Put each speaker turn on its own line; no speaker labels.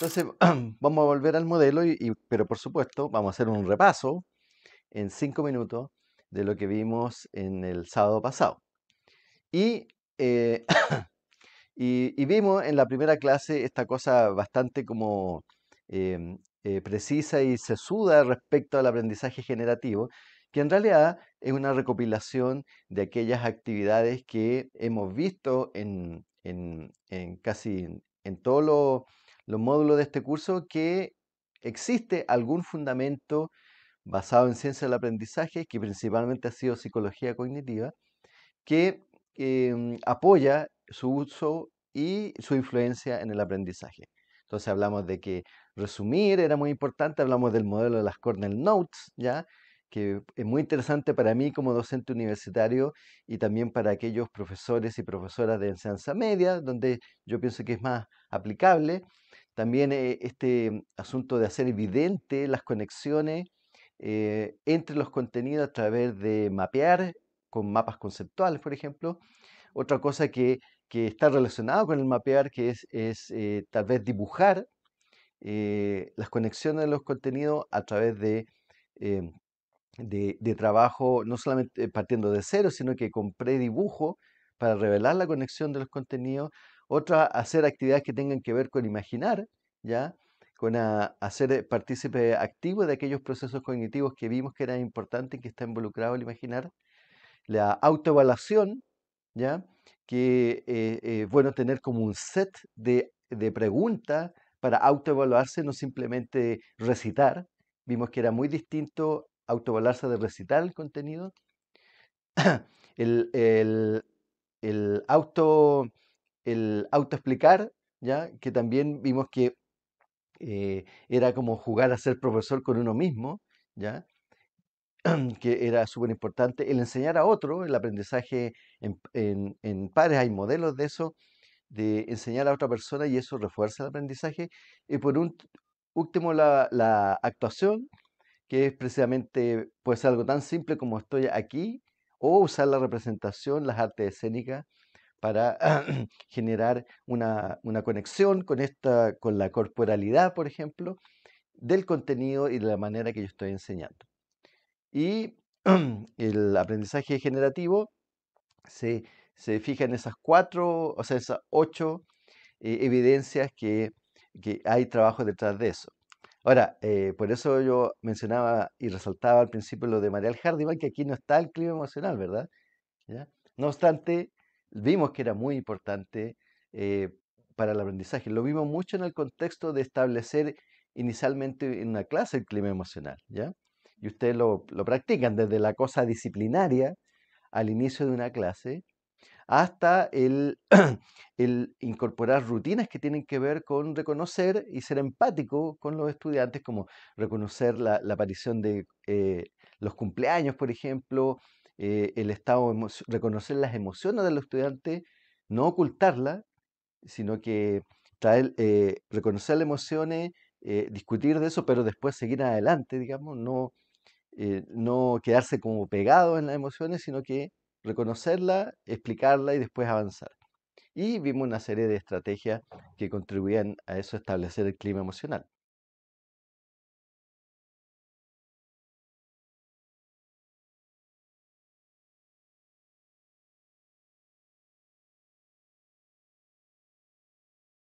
Entonces, vamos a volver al modelo, y, y- pero por supuesto, vamos a hacer un repaso en cinco minutos de lo que vimos en el sábado pasado. Y, eh, y, y vimos en la primera clase esta cosa bastante como em, eh, precisa y sesuda respecto al aprendizaje generativo, que en realidad es una recopilación de aquellas actividades que hemos visto en, en- en casi en, en todos los, los módulos de este curso, que existe algún fundamento basado en ciencia del aprendizaje, que principalmente ha sido psicología cognitiva, que em, apoya su uso y su influencia en el aprendizaje. Entonces hablamos de que resumir era muy importante, hablamos del modelo de las Cornell Notes, ¿ya? que es muy interesante para mí como docente universitario y también para aquellos profesores y profesoras de enseñanza media, donde yo pienso que es más aplicable. También eh, este asunto de hacer evidente las conexiones eh, entre los contenidos a través de mapear con mapas conceptuales, por ejemplo. Otra cosa que, que está relacionada con el mapear, que es, es, eh, tal vez dibujar eh, las conexiones de los contenidos a través de, de, de trabajo, no solamente partiendo de cero, sino que con predibujo para revelar la conexión de los contenidos. Otra, hacer actividades que tengan que ver con imaginar, ¿ya? Con a- hacer eh, partícipe activo de aquellos procesos cognitivos que vimos que eran importantes y que está involucrado el imaginar la autoevaluación, ¿ya? Que eh, eh, bueno tener como un set de, de preguntas para autoevaluarse, no simplemente recitar. Vimos que era muy distinto autoevaluarse de recitar el contenido. El, el, el auto, el autoexplicar, ¿ya? Que también vimos que eh, era como jugar a ser profesor con uno mismo, ¿ya? que era súper importante, el enseñar a otro, el aprendizaje en, en- en pares, hay modelos de eso, de enseñar a otra persona y eso refuerza el aprendizaje. Y por último, la, la actuación, que es precisamente, puede ser algo tan simple como estoy aquí, o usar la representación, las artes escénicas, para generar una, una conexión con esta, con la corporalidad, por ejemplo, del contenido y de la manera que yo estoy enseñando. Y el aprendizaje generativo se, se fija en esas cuatro, o sea, esas ocho eh, evidencias que, que hay trabajo detrás de eso. Ahora, eh, por eso yo mencionaba y resaltaba al principio lo de Mariel Hardiman, que aquí no está el clima emocional, ¿verdad? No obstante, vimos que era muy importante eh, para el aprendizaje. Lo vimos mucho en el contexto de establecer inicialmente en una clase el clima emocional, ¿ya? Y ustedes lo, lo practican desde la cosa disciplinaria al inicio de una clase hasta el, el incorporar rutinas que tienen que ver con reconocer y ser empático con los estudiantes, como reconocer la, la aparición de eh, los cumpleaños, por ejemplo, eh, el estado, reconocer las emociones de los estudiantes, no ocultarlas, sino que traer, eh, reconocer las emociones, eh, discutir de eso, pero después seguir adelante, digamos, no, eh, no quedarse como pegado en las emociones, sino que reconocerla, explicarla y después avanzar. Y vimos una serie de estrategias que contribuían a eso, establecer el clima emocional.